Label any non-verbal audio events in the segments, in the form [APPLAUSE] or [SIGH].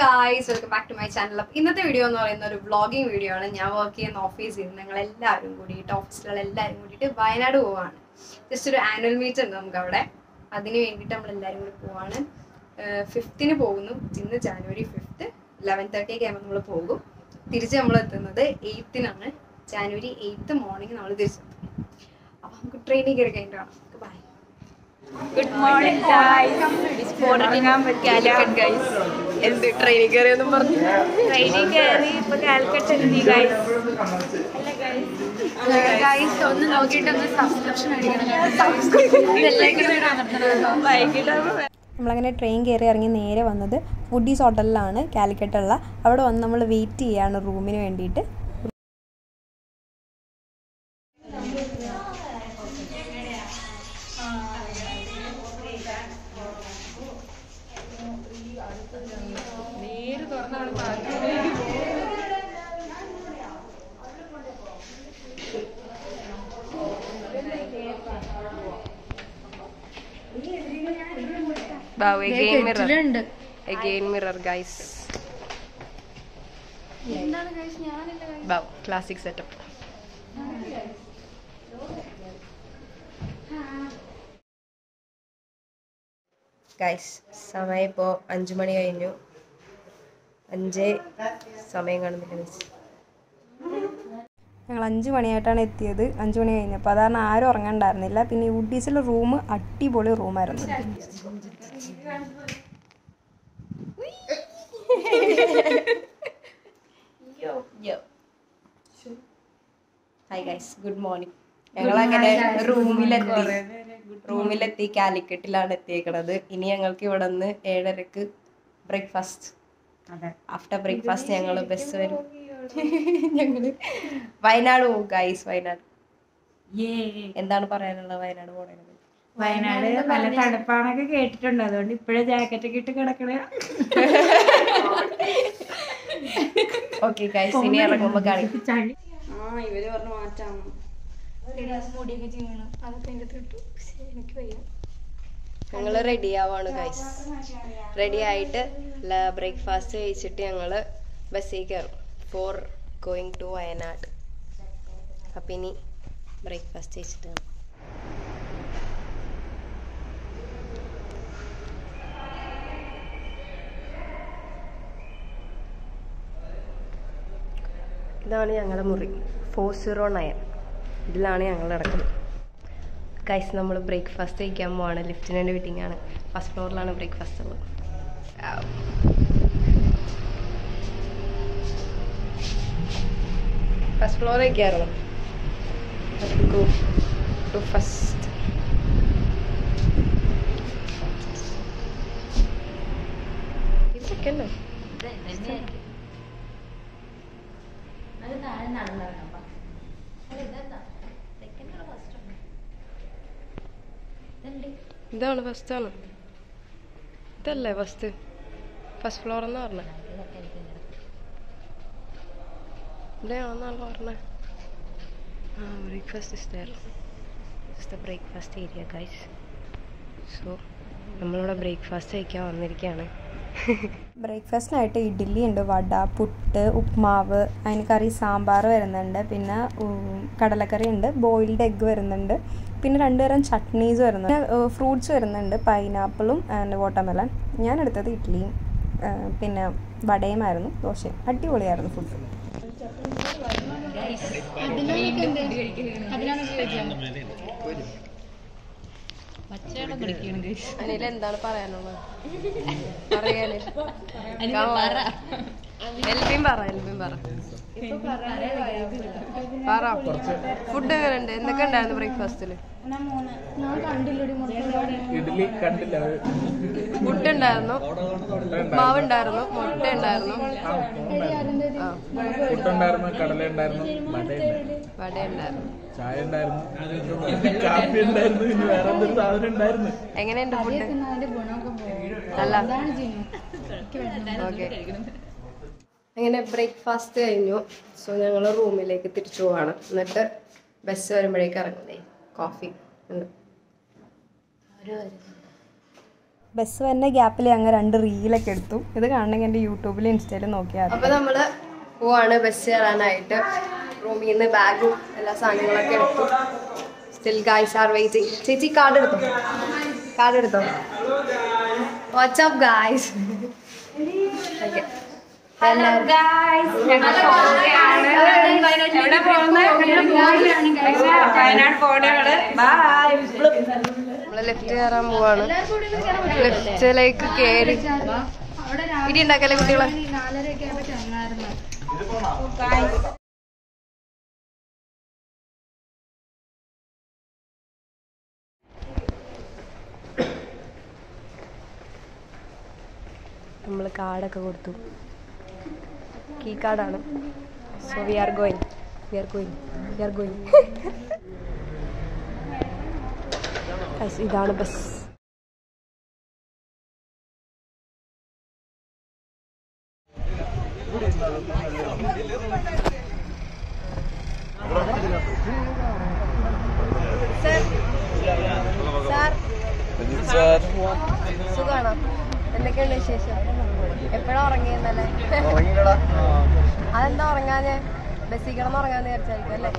Guys welcome back to my channel അപ്പം ഇന്നത്തെ video എന്ന് പറയുന്ന ഒരു വ്ളോഗിംഗ് വീഡിയോ ആണ്. ഞാൻ വർക്ക് ചെയ്യുന്ന ഓഫീസിൽ ഞങ്ങൾ എല്ലാവരും കൂടിയിട്ട് ഓഫീസിലുള്ള എല്ലാവരും കൂടിയിട്ട് വയനാട് പോവാണ്. ജസ്റ്റ് ഒരു ആനുവൽ മീറ്റ് ഉണ്ട് നമുക്ക് അവിടെ അതിന് വേണ്ടിയിട്ട് നമ്മൾ എല്ലാവരും കൂടി പോവാണ്. ഫിഫ്ത്തിന് പോകുന്നു. ഇന്ന് ജാനുവരി ഫിഫ്ത്ത് ലെവൻ തേർട്ടി ഒക്കെ ആകുമ്പോൾ നമ്മൾ പോകും. തിരിച്ച് നമ്മൾ എത്തുന്നത് എയ്ത്തിനാണ് ജാനുവരി എയ്ത്ത് മോർണിംഗ് നമ്മൾ തിരിച്ചെത്തും. അപ്പം നമുക്ക് ട്രെയിനിങ് കയറി കഴിഞ്ഞിട്ട് കാണാം. Bye good morning Calicut guys എന്ത് ട്രെയിനിൽ കയറിയെന്നും പറഞ്ഞു. ട്രെയിനിൽ കയറി ഇപ്പൊ കാലിക്കറ്റ് എത്തി ഗൈസ് ഗൈസ് ഒന്ന് നോക്കിയിട്ട് ഒന്ന് സബ്സ്ക്രിപ്ഷൻ വൈകിട്ട് നമ്മളങ്ങനെ ട്രെയിൻ കയറി ഇറങ്ങി നേരെ വന്നത് ഫുഡീസ് ഹോട്ടലിലാണ് കാലിക്കറ്റുള്ള അവിടെ വന്ന് നമ്മൾ വെയിറ്റ് ചെയ്യാണ് റൂമിന് വേണ്ടിയിട്ട് Wow, again mirror. Again mirror, guys. Wow, guys സമയം ഇപ്പോൾ അഞ്ചു മണി കഴിഞ്ഞു. അഞ്ച് സമയം കാണുന്നില്ല മിസ് ഞങ്ങൾ അഞ്ച് മണിയായിട്ടാണ് എത്തിയത്. അഞ്ച് മണി കഴിഞ്ഞപ്പോൾ അതാണ് ആരും ഉറങ്ങണ്ടായിരുന്നില്ല. പിന്നെ ഈ വുഡീസിലെ റൂം അടിപൊളി റൂമായിരുന്നു ഹായ് ഗൈസ് ഗുഡ് മോർണിംഗ് ഞങ്ങൾ അങ്ങനെ റൂമിലെത്തി. റൂമിലെത്തി കാലിക്കറ്റിലാണ് എത്തിയേക്കണത്. ഇനി ഞങ്ങൾക്ക് ഇവിടെ നിന്ന് ഏഴരക്ക് ബ്രേക്ക്ഫാസ്റ്റ് ആഫ്റ്റർ ബ്രേക്ക്ഫാസ്റ്റ് ഞങ്ങൾ ബസ് വരും. [LAUGHS] ഞങ്ങൾ വയനാട് പോകും ഗൈസ് വയനാട്. എന്താണ് പറയാനുള്ളത്? വയനാട് പോണേനെ. വയനാട് നല്ല തണുപ്പാണൊക്കെ കേട്ടിട്ടുണ്ട്. അതുകൊണ്ട് ഇപ്പോഴേ ജാക്കറ്റ് ഒക്കെ ഇട്ട് കിടക്കണേ. ഓക്കെ ഗൈസ് ഇനി ഇറങ്ങുമ്പോ കാണിക്കും വയ്യ. ഞങ്ങൾ റെഡി ആവാണ് ഗൈസ് റെഡി ആയിട്ട് ബ്രേക്ക്ഫാസ്റ്റ് കഴിച്ചിട്ട് ഞങ്ങൾ ബസ്സിൽ കയറും ഫോർ ഗോയിങ് ടു വയനാട്. അപ്പം ഇനി ബ്രേക്ക്ഫാസ്റ്റ് കഴിച്ചിട്ട് കാണാം ഇതാണ് ഞങ്ങളുടെ മുറി. ഫോർ സീറോ നയൻ ഇതിലാണ് ഞങ്ങൾ നടക്കുന്നത്. കൈസ് നമ്മൾ ബ്രേക്ക്ഫാസ്റ്റ് കഴിക്കാൻ പോവാണ്. ലിഫ്റ്റിനന്റെ വെയിറ്റിംഗ് ആണ്. ഫസ്റ്റ് ഫ്ലോറിലാണ് ബ്രേക്ക്ഫാസ്റ്റ് ഉള്ളത്. ഫസ്റ്റ് ഫ്ലോർ കഴിക്കാറുള്ളൂ ടു ഫസ്റ്റ് സെക്കൻഡ് ഇതാണ് ഫസ്റ്റ് ആണ്. ഇതല്ലേ ഫസ്റ്റ് ഫസ്റ്റ് ഫ്ലോർ എന്ന് പറഞ്ഞ. ഇവിടെയാണെന്നാണല്ലോ പറഞ്ഞേ? ആ breakfast is there is the breakfast area guys so നമ്മളിവിടെ ബ്രേക്ക്ഫാസ്റ്റ് കഴിക്കാൻ വന്നിരിക്കുകയാണ്. ബ്രേക്ക്ഫാസ്റ്റിനായിട്ട് ഇഡ്ഡലി ഉണ്ട് വട പുട്ട് ഉപ്മാവ് അതിന് കറി സാമ്പാർ വരുന്നുണ്ട് പിന്നെ കടലക്കറി ഉണ്ട് ബോയിൽഡ് എഗ്ഗ് വരുന്നുണ്ട് പിന്നെ രണ്ടുതരം ചട്നീസ് വരുന്നുണ്ട് ഫ്രൂട്ട്സ് വരുന്നുണ്ട് പൈനാപ്പിളും ആൻഡ് വാട്ടർമെലൺ. ഞാൻ എടുത്തത് ഇഡ്ഡലിയും പിന്നെ വടയുമായിരുന്നു ദോശയും. അടിപൊളിയായിരുന്നു ഫുഡ് അനിൽ എന്താണ് പറയാനുള്ളത്? പറയാനിൽ എൽബിൻ പറ എൽബിൻ പറ. പറ. ഫുഡ് എങ്ങനെയുണ്ട്? എന്തൊക്കെ ഉണ്ടായിരുന്നു ബ്രേക്ക്ഫാസ്റ്റിൽ ഇഡ്ഡലി കണ്ടില്ല. ഫുഡ് ഉണ്ടായിരുന്നു. മാവ് ഉണ്ടായിരുന്നു. മുട്ട ഉണ്ടായിരുന്നു. ഫുഡ് ഉണ്ടായിരുന്നു. കടല ഉണ്ടായിരുന്നു വട ഉണ്ടായിരുന്നു. ചായ ഉണ്ടായിരുന്നു. കാപ്പി ഉണ്ടായിരുന്നു. പിന്നെ വേറെ എന്തൊരു സാധനം ഉണ്ടായിരുന്നു? എങ്ങനെയുണ്ട് ഫുഡ് നല്ല. ഓക്കെ. അങ്ങനെ ബ്രേക്ക്ഫാസ്റ്റ് കഴിഞ്ഞു. സോ ഞങ്ങൾ റൂമിലേക്ക് തിരിച്ചു പോവാണ്. എന്നിട്ട് ബസ് വരുമ്പോഴേക്ക് ഇറങ്ങുന്നേ. കോഫി. ഉണ്ട്. ബസ് വരുന്ന ഗ്യാപ്പിൽ ഞങ്ങൾ രണ്ട് റീലൊക്കെ എടുത്തു. ഇത് കാണണമെങ്കിൽ എന്റെ യൂട്യൂബിലും ഇൻസ്റ്റയിലും നോക്കിയാൽ അപ്പോൾ നമ്മൾ പോവാണ് ബസ് കയറാനായിട്ട്. റൂമിൽ നിന്ന് ബാഗും എല്ലാ സാധനങ്ങളൊക്കെ എടുത്തു. സ്റ്റിൽ ഗൈസ് ആർ വെയിറ്റിംഗ് ചേച്ചി കാർഡ് എടുത്തോ? കാർഡ് എടുത്തോ? വാട്സ്ആപ്പ് ഗായ്സ് [LAUGHS] വയനാട് പോണകൾ ബൈ നമ്മൾ ലെഫ്റ്റ് കയറാൻ പോവാണ്. ലെഫ്റ്റിലേക്ക് കേറി. ഇടി ഉണ്ടാക്കല്ലേ കുട്ടികളെ? നമ്മൾ കാർഡൊക്കെ കൊടുത്തു. കീ കാർഡാണ്. So we are going we are going we are going ഇതാണ് ബസ് സുഖാണോ? എന്തൊക്കെയുണ്ട് വിശേഷം? എപ്പോഴാ ഉറങ്ങിയെന്നല്ലേ അതെന്താ ഉറങ്ങാഞ്ഞേ? ബസ്സിൽ കിടന്ന് ഉറങ്ങാന്ന് വിചാരിച്ചായിരിക്കും അല്ലേ?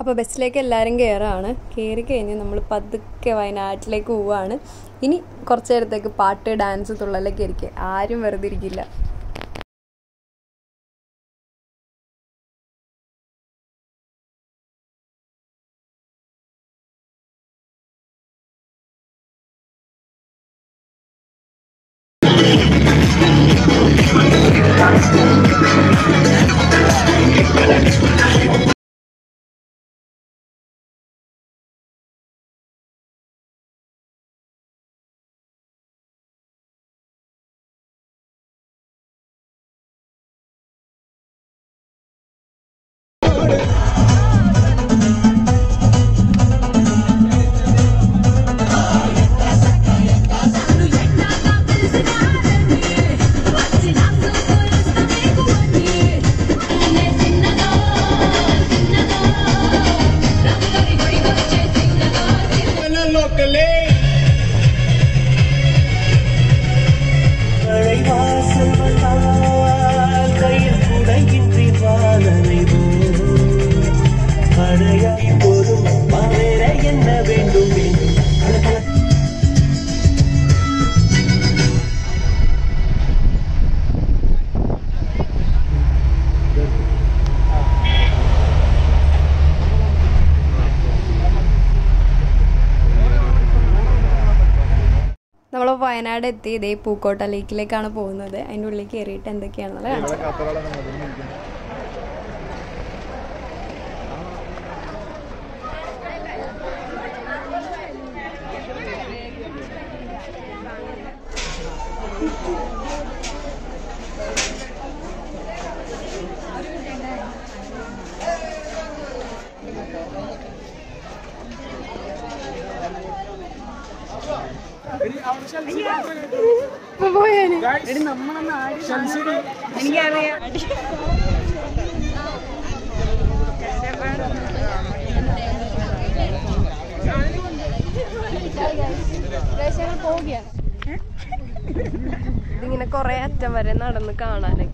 അപ്പോൾ ബസ്സിലേക്ക് എല്ലാരും കയറാണ് കയറി കഴിഞ്ഞ് നമ്മൾ പതുക്കെ വയനാട്ടിലേക്ക് പോവാണ്. ഇനി കുറച്ച് നേരത്തേക്ക് പാട്ട് ഡാൻസ് തുള്ളലൊക്കെ ഇരിക്കുക ആരും വെറുതെ ഇരിക്കില്ല. വയനാട് എത്തി ഇതേ പൂക്കോട്ട ലേക്കിലേക്കാണ് പോകുന്നത്. അതിന്റെ ഉള്ളിൽ കയറിയിട്ട് എന്തൊക്കെയാണെന്നുള്ളത് കാണിച്ചു ഇതിങ്ങനെ കൊറേ അറ്റം വരെ നടന്ന് കാണാനൊക്കെ.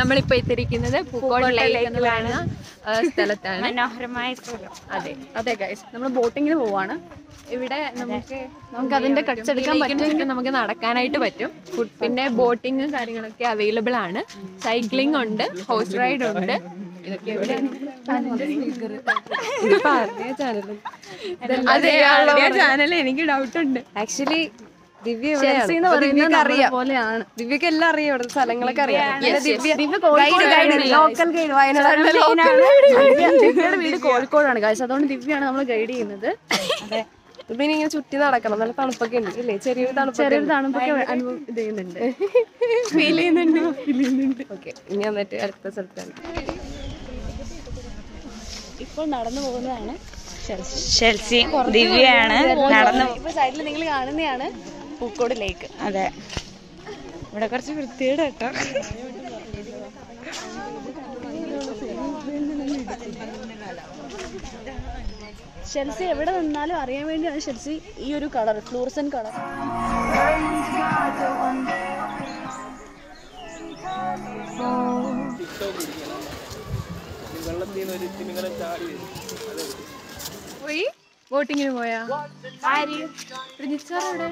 നമ്മളിപ്പോ എത്തിയിരിക്കുന്നത് പൂക്കോട് ലേക്ക് എന്ന് പറയുന്ന ആ, സ്ഥലത്താണ്. മനോഹരമായ സ്ഥലം. അതെ. അതെ ഗൈസ് നമ്മൾ ബോട്ടിങ്ങിന് പോവാണ്. ഇവിടെ നമുക്ക് നമുക്ക് അതിന്റെ കട്ടെടുക്കാൻ പറ്റുമെങ്കിൽ നമുക്ക് നടക്കാനായിട്ട് പറ്റും. പിന്നെ ബോട്ടിങ് കാര്യങ്ങളൊക്കെ അവൈലബിൾ ആണ്. സൈക്ലിംഗ് ഉണ്ട് ഹോഴ്സ് റൈഡ് ഉണ്ട്. ചാനൽ എനിക്ക് ഡൗട്ട് ഉണ്ട്. ആക്ച്വലി ദിവ്യ പോലെയാണ്. ദിവ്യക്ക് എല്ലാം അറിയാം ഇവിടെ സ്ഥലങ്ങളൊക്കെ അറിയാം. ലോക്കൽ ഗൈഡ് വയനാട് ദിവ്യയുടെ വീട് കോഴിക്കോടാണ് കാശ് അതുകൊണ്ട് ദിവ്യയാണ് നമ്മൾ ഗൈഡ് ചെയ്യുന്നത്. പിന്നെ ഇങ്ങനെ ചുറ്റി നടക്കണം. നല്ല തണുപ്പൊക്കെ ഉണ്ട് ഇല്ലേ? ചെറിയൊരു തണുപ്പൊക്കെ ചെറിയൊരു തണുപ്പൊക്കെ അനുഭവം ഇത് ചെയ്യുന്നുണ്ട്. ഫീൽ ചെയ്യുന്നുണ്ട്. ഫീൽ ചെയ്യുന്നുണ്ട് ഓക്കെ ഇനി വന്നിട്ട് അടുത്ത സ്ഥലത്താണ് ഇപ്പോൾ നടന്നു പോകുന്നതാണ് ഷെൽസി. ദിവ്യയാണ് നടന്നു ഇപ്പൊ സൈഡിൽ നിങ്ങൾ കാണുന്നതാണ് പൂക്കോട് ലേക്ക് അതെ. ഇവിടെ കുറച്ച് വൃത്തിയുടെ കേട്ടോ. ഷെൽസി എവിടെ നിന്നാലും അറിയാൻ വേണ്ടിയാണ് ഷെൽസി ഈ ഒരു കളർ ഫ്ലൂറസൻ കളർ. വെള്ളത്തിൽ നിന്ന് ഒരു തിമിങ്ങനെ ചാടി വരും. പോയി? ബോട്ടിങ്ങിന് പോയാ? റിജിസ്റ്റർ എവിടെ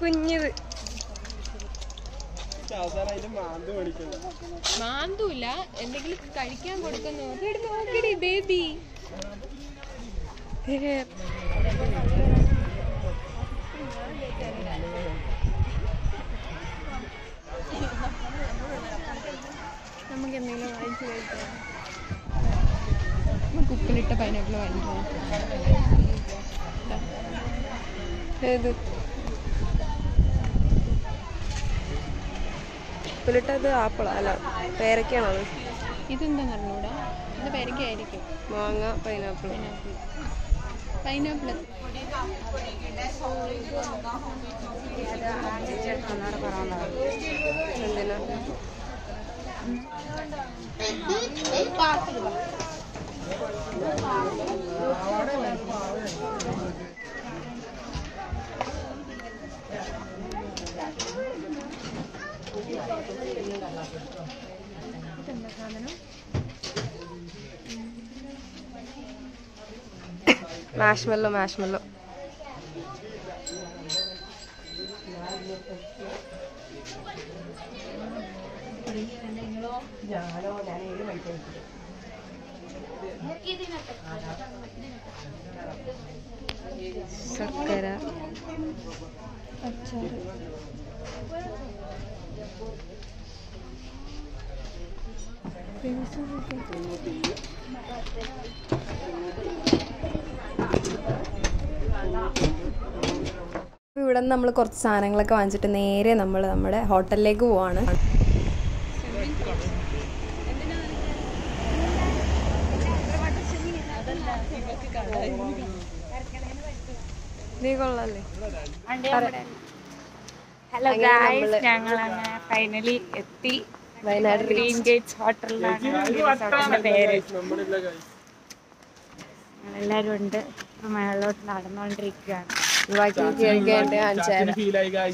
കുഞ്ഞത്. മാന്തൂല എന്തെങ്കിലും കഴിക്കാൻ കൊടുക്കുന്നു. നോക്കടി ബേബി എന്തെങ്കിലും വാങ്ങിച്ചു കഴിക്കാം നമുക്ക് ഉപ്പിലിട്ട പൈനാപ്പിൾ വാങ്ങിക്കാം ഏത്? ഉപ്പിലിട്ടത് ആപ്പിളാ അല്ല പേരക്കാണോ അത്? ഇതെന്താന്ന് അറിഞ്ഞൂടാ ഇത് പേരക്കായിരിക്കും മാങ്ങ പൈനാപ്പിൾ പൈനാപ്പിൾ എന്തിനാ? Marshmallow marshmallow. ശർക്കര അച്ചാറ് അപ്പോൾ ഇവിടെ നിന്ന് നമ്മൾ കുറച്ച് സാധനങ്ങളൊക്കെ വാങ്ങിച്ചിട്ട് നേരെ നമ്മൾ നമ്മുടെ ഹോട്ടലിലേക്ക് പോവാണ്. നീ കൊള്ളാല്ലേ ഹലോ ഗായ്സ് ഞങ്ങൾ അങ്ങനെ ഫൈനലി എത്തി. വയനാട് ഗ്രീൻ ഗേറ്റ്സ് ഹോട്ടലിലാണ് പേര്. എല്ലാവരും ഉണ്ട്. ഇപ്പൊ മേളിലോട്ട് നടന്നുകൊണ്ടിരിക്കുകയാണ്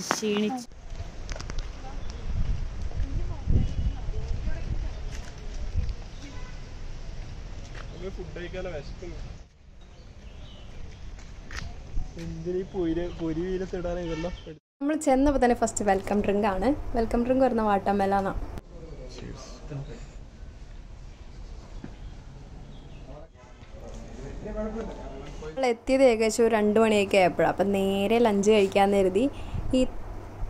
ക്ഷീണിച്ചു. ഫുഡ് കഴിക്കാനുള്ള വിശക്കുന്നു എന്തിനീ പൊരി പൊരി വീലത്തിടാൻ ഇതെല്ലാം നമ്മൾ ചെന്നപ്പോൾ തന്നെ ഫസ്റ്റ് വെൽക്കം ഡ്രിങ്ക് ആണ്. വെൽക്കം ഡ്രിങ്ക് വരുന്ന വാട്ടർമെലാണ് നമ്മൾ എത്തിയത് ഏകദേശം ഒരു രണ്ട് മണിയൊക്കെ ആയപ്പോഴാണ് അപ്പം നേരെ ലഞ്ച് കഴിക്കാമെന്ന് കരുതി ഈ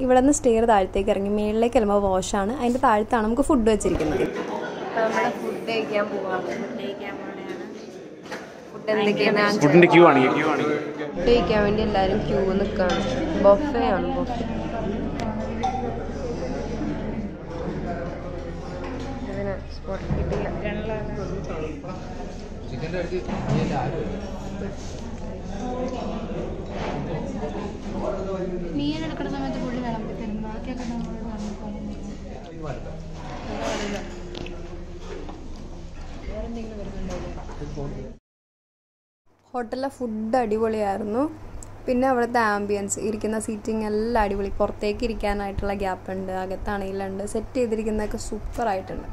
ഇവിടെ നിന്ന് സ്റ്റെയർ താഴത്തേക്ക് ഇറങ്ങി മേളിലേക്ക് വരുമ്പോൾ വാഷാണ് അതിന്റെ താഴത്താണ് നമുക്ക് ഫുഡ് വെച്ചിരിക്കുന്നത്. ഫുഡ് കഴിക്കാൻ പോവാണ് ഫുഡ് എന്തൊക്കെയാണ് ഫുഡിന്റെ ക്യൂ ആണ് ക്യൂ ആണ് ഫുഡ് കഴിക്കാൻ വേണ്ടി എല്ലാവരും ക്യൂ നിൽക്കുകയാണ് ബൊഫേ ആണ് ബൊഫെ ഇതിന് സ്പോട്ട് കിട്ടിയില്ല ഹോട്ടലിലെ ഫുഡ് അടിപൊളിയായിരുന്നു. പിന്നെ അവിടുത്തെ ആംബിയൻസ് ഇരിക്കുന്ന സീറ്റിംഗ് എല്ലാം അടിപൊളി. പുറത്തേക്ക് ഇരിക്കാനായിട്ടുള്ള ഗ്യാപ്പ് ഉണ്ട് അകത്താണെങ്കിലുണ്ട്. സെറ്റ് ചെയ്തിരിക്കുന്നതൊക്കെ സൂപ്പർ ആയിട്ടുണ്ട്.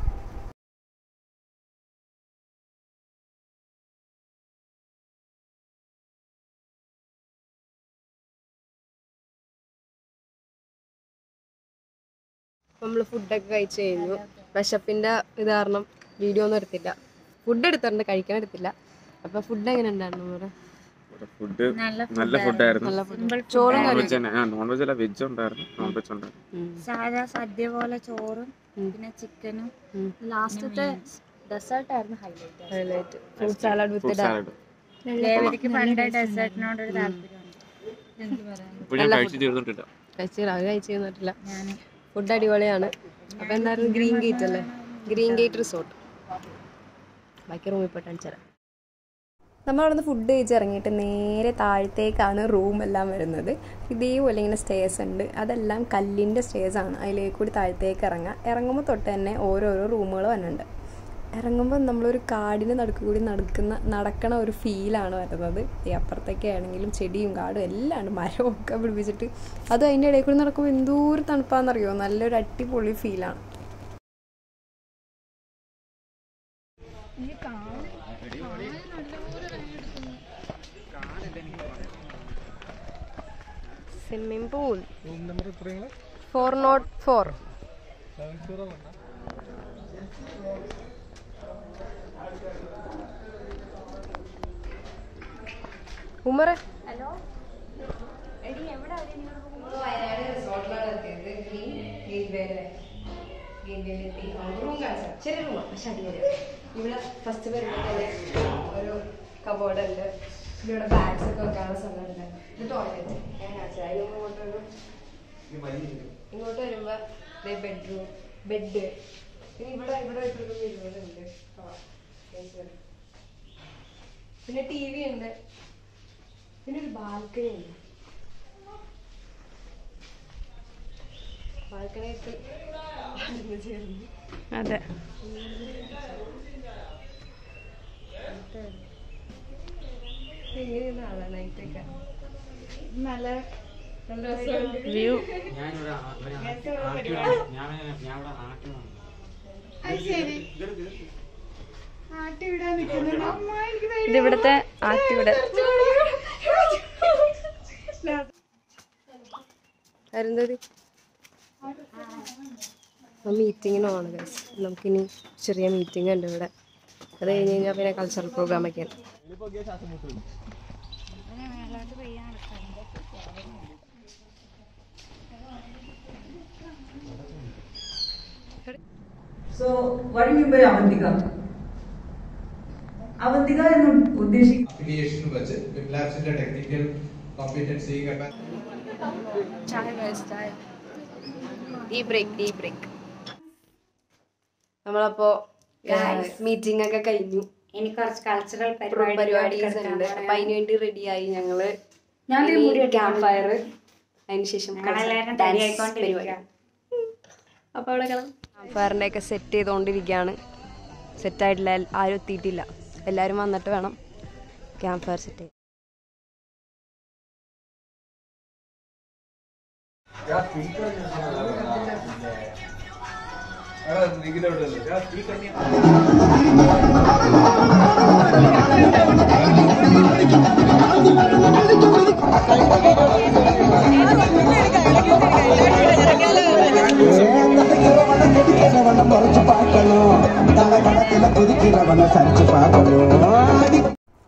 നമ്മൾ ഫുഡൊക്കെ കഴിച്ചു കഴിഞ്ഞു. വിശപ്പിന്റെ ഇത് കാരണം വീഡിയോ ഒന്നും എടുത്തില്ല. ഫുഡ് എടുത്തിട്ടുണ്ട് കഴിക്കാൻ എടുത്തില്ല. അപ്പൊ ഫുഡ് എങ്ങനെ ഉണ്ടായിരുന്നു ഫുഡ് നല്ല ഫുഡായിരുന്നു നല്ല ഫുഡ് ചോറും നോൺ വെജ് തന്നെ. നോൺ വെജ് അല്ല വെജ് ഉണ്ടായിരുന്നു. നോൺ വെജ് ഉണ്ടായിരുന്നു. സാധാ സദ്യ പോലെ ചോറും പിന്നെ ചിക്കനും ലാസ്റ്റത്തെ ഡെസേർട്ട് ആയിരുന്നു highlight highlight fruit salad with salad ദേവരിക്ക് പണ്ട് ഡെസേർട്ടിനോട് ഒരു താല്പര്യമുണ്ട്. എനിക്ക് പറയാം ഇപ്പൊ ഞാൻ കഴിച്ചു തീർന്നിട്ടില്ല. കഴിച്ചില്ല. അത് കഴിച്ചു തന്നിട്ടില്ല ഫുഡ് അടിപൊളിയാണ്. അപ്പൊ എന്തായിരുന്നു? ഗ്രീൻ ഗേറ്റ് അല്ലേ? ഗ്രീൻ ഗേറ്റ് റിസോർട്ട് ബാക്കി റൂമിൽ പോയിട്ട് അടിച്ചു തരാം നമ്മൾ അവിടുന്ന് ഫുഡ് കഴിച്ച് ഇറങ്ങിയിട്ട് നേരെ താഴത്തേക്കാണ് റൂമെല്ലാം വരുന്നത്. ഇതേപോലെ ഇങ്ങനെ സ്റ്റേസ് ഉണ്ട്. അതെല്ലാം കല്ലിന്റെ സ്റ്റേസ് ആണ്. അതിലേക്ക് കൂടി താഴത്തേക്ക് ഇറങ്ങുക ഇറങ്ങുമ്പോൾ തൊട്ട് തന്നെ ഓരോരോ റൂമുകൾ വന്നിട്ടുണ്ട്. ഇറങ്ങുമ്പോൾ നമ്മളൊരു കാടിന് നടുക്ക് കൂടി നടക്കുന്ന നടക്കണ ഒരു ഫീലാണ് വരുന്നത്. ഈ അപ്പുറത്തൊക്കെ ആണെങ്കിലും ചെടിയും കാടും എല്ലാം ഉണ്ട്. മരവും ഒക്കെ പിടിപ്പിച്ചിട്ട്. അത് അതിന്റെ ഇടയിൽ കൂടി നടക്കുമ്പോൾ എന്തോ ഒരു തണുപ്പാണെന്നറിയോ? നല്ലൊരു അടിപൊളി ഫീലാണ് swimming pool. Four not four. ഉമറെ Wayanad റിസോർട്ടിലാണ് എത്തിയത് ഗ്രീൻ ഗേറ്റ്വേയിലെ ഗേറ്റ്വേയിലെത്തി റൂം കാണിച്ചു ചെറിയ റൂമാണ് പക്ഷെ അടിപൊളിയാണ് ഇവിടെ ഫസ്റ്റ് വരുമ്പോൾ തന്നെ ഒരു കബോർഡ് ഉണ്ട് ഇവിടെ ബാഗ്സ് ഒക്കെ വെക്കാനുള്ള സ്ഥലമുണ്ട് ഇത് ടോയ്ലറ്റ് ഞാൻ കാണിച്ചു അതിന് ഇങ്ങോട്ടൊരു ഇങ്ങോട്ട് വരുമ്പോൾ ബെഡ്റൂം ബെഡ് പിന്നെ ഇവിടെ ഇവിടെ ഇപ്പോഴും വീടുകളുണ്ട് പിന്നെ ടി വി ഉണ്ട്. പിന്നെ ഒരു ബാൽക്കണി ഉണ്ട്. ബാൽക്കണിയൊക്കെ അതെ. ആട്ടിവിടെ നൈറ്റൊക്കെ നല്ല വ്യൂ. ഞാനിവിടെ ആ- ഒരു ആ- ആട്ടി ഞാൻ ഞാൻ ഇവിടെ ആട്ടി വന്നു. ഇത് ഇവിടുത്തെ ആറ്റിവിടെ അരുന്ധതി. മീറ്റിങ്ങിനാണ് നമുക്കിനി ചെറിയ മീറ്റിംഗ് ഉണ്ട് ഇവിടെ. അത് കഴിഞ്ഞ് കഴിഞ്ഞാൽ പിന്നെ കൾച്ചറൽ പ്രോഗ്രാം ഒക്കെയാണ് സോ വഴി മുമ്പേ അവന്തിക. അവന്തിക എന്ന് ഉദ്ദേശിക്കുന്നത് അഫിലിയേഷൻ വെച്ച് വിംലാബ്സിന്റെ ടെക്നിക്കൽ കോമ്പറ്റൻസി ചായ ഗൈസ് ചായ ടീ ബ്രേക്ക് ടീ ബ്രേക്ക് നമ്മളപ്പോ മീറ്റിംഗ് ഒക്കെ കഴിഞ്ഞു. ഇനി കുറച്ച് കൾച്ചറൽ പരിപാടീസ് ഉണ്ട്. അപ്പൊ അതിനുവേണ്ടി റെഡിയായി ഞങ്ങൾ ക്യാമ്പ് ഫയർ അതിനുശേഷം. അപ്പൊ അവിടെ ക്യാമ്പ് ഫയറിന്റെ ഒക്കെ സെറ്റ് ചെയ്തുകൊണ്ടിരിക്കുകയാണ് സെറ്റ് ആയിട്ടില്ല ആരും എത്തിയിട്ടില്ല. എല്ലാരും വന്നിട്ട് വേണം ക്യാമ്പ് ഫയർ സെറ്റ് ചെയ്യാൻ.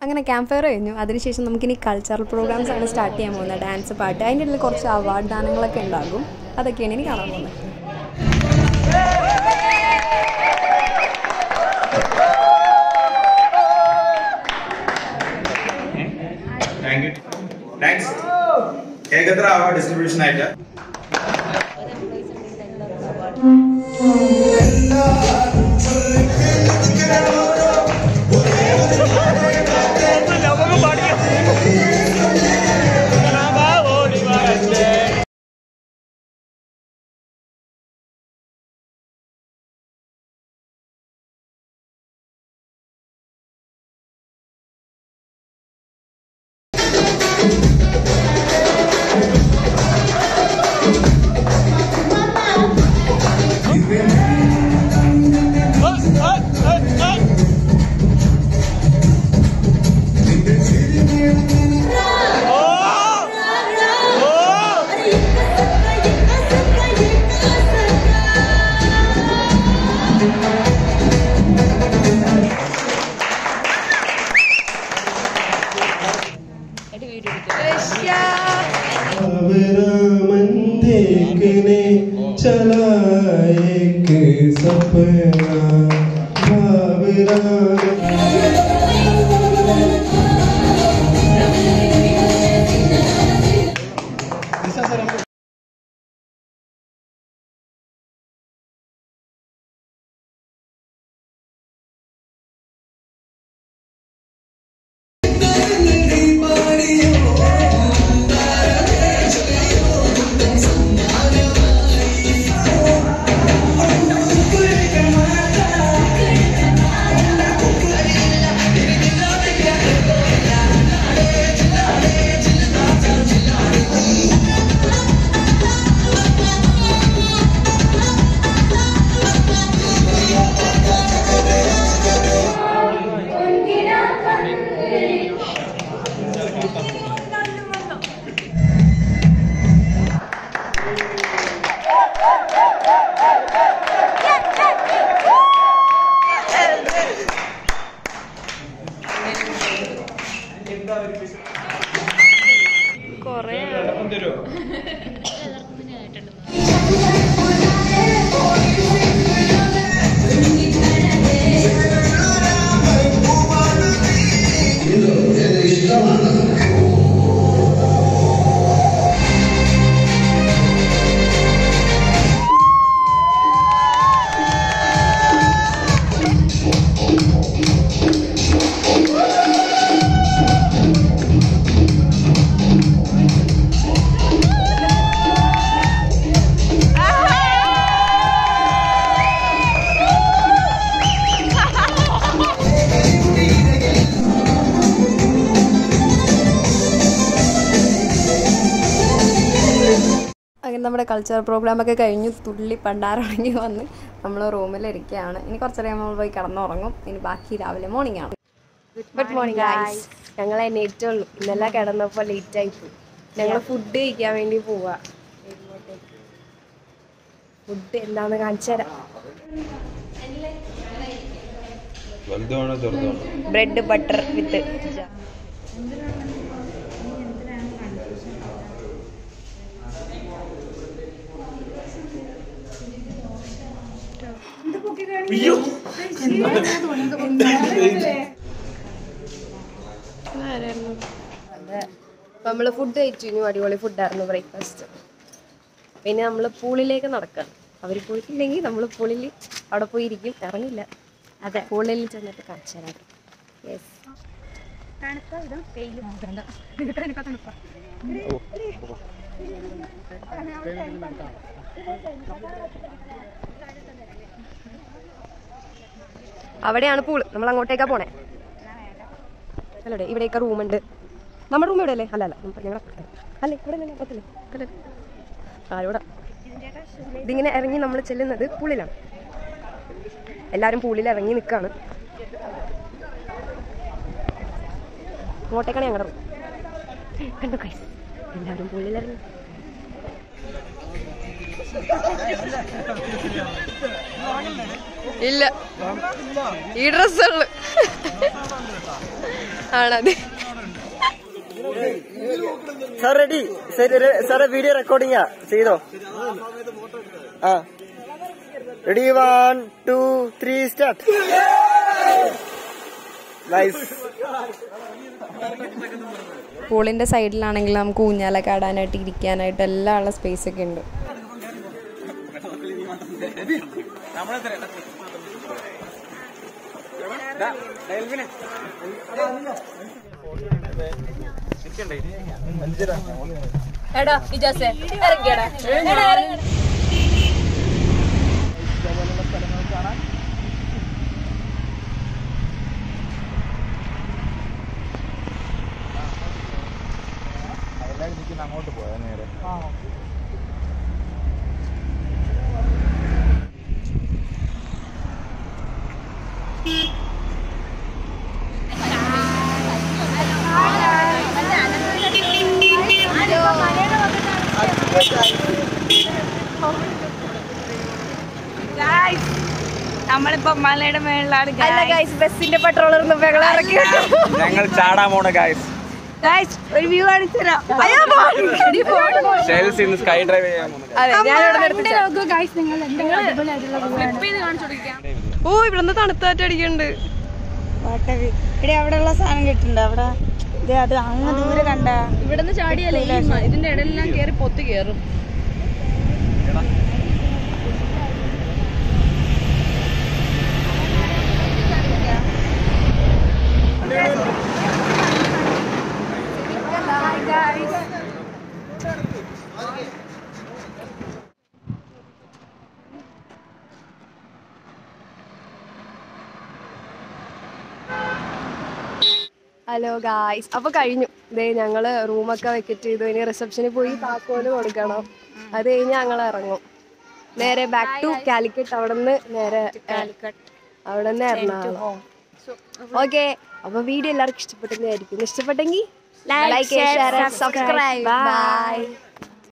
അങ്ങനെ ക്യാമ്പ് ഫയർ കഴിഞ്ഞു. അതിനുശേഷം നമുക്കിനി കൾച്ചറൽ പ്രോഗ്രാംസ് ആണ് സ്റ്റാർട്ട് ചെയ്യാൻ പോകുന്നത്. ഡാൻസ് പാട്ട്. അതിന്റെ ഇടയിൽ കുറച്ച് അവാർഡ് ദാനങ്ങളൊക്കെ ഉണ്ടാകും. അതൊക്കെയാണ് ഇനി കാണാൻ പോകുന്നത്. ഏകത്ര അവാർഡ് ഡിസ്ട്രിബ്യൂഷൻ ആയിട്ട്. അങ്ങനെ കൾച്ചർ പ്രോഗ്രാമൊക്കെ കഴിഞ്ഞ്. തുള്ളി പണ്ടാറിറങ്ങി വന്ന് നമ്മൾ റൂമിലിരിക്കുകയാണ് ഇനി കുറച്ചറിയാൻ നമ്മൾ പോയി കിടന്നുറങ്ങും. ഇനി ബാക്കി രാവിലെ മോർണിംഗ് ആണ്. ഗുഡ് മോർണിംഗ് ഗായ്സ് ഞങ്ങൾ എണീറ്റുള്ളൂ. ഇന്നലെ കിടന്നപ്പോൾ ലേറ്റ് ആയി പോയി. ഞങ്ങൾ ഫുഡ് കഴിക്കാൻ വേണ്ടി പോവാ. ഫുഡ് എന്താന്ന് കാണിച്ചു തരാം. ബ്രെഡ് ബട്ടർ വിത്ത് നമ്മൾ ഫുഡ് കഴിച്ചു. അടിപൊളി ഫുഡായിരുന്നു ബ്രേക്ക്ഫാസ്റ്റ് പിന്നെ നമ്മൾ പൂളിലേക്ക് നടക്കണം. അവർ പോയിട്ടില്ലെങ്കിൽ നമ്മൾ പൂളിൽ അവിടെ പോയിരിക്കും. ഇറങ്ങില്ല. അതെ. പൂളിൽ ചെന്നിട്ട് കാണിച്ചു തരാം യെസ് അവിടെയാണ് പൂൾ നമ്മൾ അങ്ങോട്ടേക്കാ പോണേ. അല്ലേ ഇവിടെയൊക്കെ റൂമുണ്ട്. നമ്മുടെ റൂം ഇവിടെ അല്ലേ അല്ല അല്ല അല്ലേ ഇവിടെ. ആരോടാ ഇതിങ്ങനെ ഇറങ്ങി നമ്മൾ ചെല്ലുന്നത് പൂളിലാണ് എല്ലാവരും പൂളിൽ ഇറങ്ങി നിൽക്കാണ് അങ്ങോട്ടേക്കാണ് ഞങ്ങളുടെ റൂം കണ്ടോ കൈസ് എല്ലാവരും പൂളിൽ ഇറങ്ങി. ഇല്ല. ഈ ഡ്രസ്സുള്ളു ആണത്. സാർ റെഡി സാറെ വീഡിയോ റെക്കോർഡിംഗ് ചെയ്തോ? ആ. Ready one two three start nice പൂളിന്റെ സൈഡിലാണെങ്കിൽ നമുക്ക് ഊഞ്ഞാലൊക്കെ ആടാനായിട്ട് ഇരിക്കാനായിട്ട് എല്ലാ ഉള്ള സ്പേസ് ഒക്കെ ഉണ്ട്. എടാ ഇജാസെ ഇറങ്ങിയടാ. അങ്ങോട്ട് പോയാ നേരെ. മലയുടെ മേളിലാണ് അല്ല ഗൈസ് ബസ്സിന്റെ പെട്രോൾ ഞങ്ങൾ ഇറക്കി. ഞങ്ങൾ ചാടാൻ പോണ ഗയ്സ് ഗൈസ് ഒരു വ്യൂ കാണിച്ചു തരാം. സ്കൈ ഡ്രൈവ് ചെയ്യാൻ പോകുന്നു അതെ ഞാൻ ഇവിടെ നിർത്തി നോക്കൂ ഗൈസ് നിങ്ങൾ അടിപൊളിയായിട്ടുള്ള ഫ്ലിപ്പ് ചെയ്ത് കാണിച്ചു കൊടുക്കാം. ഓ ഇവിടുന്ന് തണുത്താറ്റ് അടിക്കുന്നുണ്ട് ഇവിടെ അവിടെയുള്ള സാധനം കിട്ടുന്നുണ്ട് അവിടെ ദേ അത് അങ്ങ് ദൂരെ കണ്ട. ഇവിടുന്ന് ചാടിയല്ലേ ഇതിന്റെ ഇടയിലെല്ലാം കേറി പൊത്ത് കേറും. ഹലോ ഗായ്സ് അപ്പൊ കഴിഞ്ഞു. ഇതേ ഞങ്ങൾ റൂമൊക്കെ വെക്കറ്റ് ചെയ്തു. ഇനി റിസപ്ഷനിൽ പോയി താക്കോൽ കൊടുക്കണം. അത് കഴിഞ്ഞ് ഞങ്ങൾ ഇറങ്ങും. നേരെ ബാക്ക് ടു കാലിക്കറ്റ് അവിടെ നിന്ന് നേരെ അവിടെ നിന്ന് എറണാകുളം. ഓക്കെ അപ്പൊ വീഡിയോ എല്ലാവർക്കും ഇഷ്ടപ്പെട്ടെന്നായിരിക്കും ഇഷ്ടപ്പെട്ടെങ്കിൽ ലൈക്ക് ഷെയർ സബ്സ്ക്രൈബ് ബൈ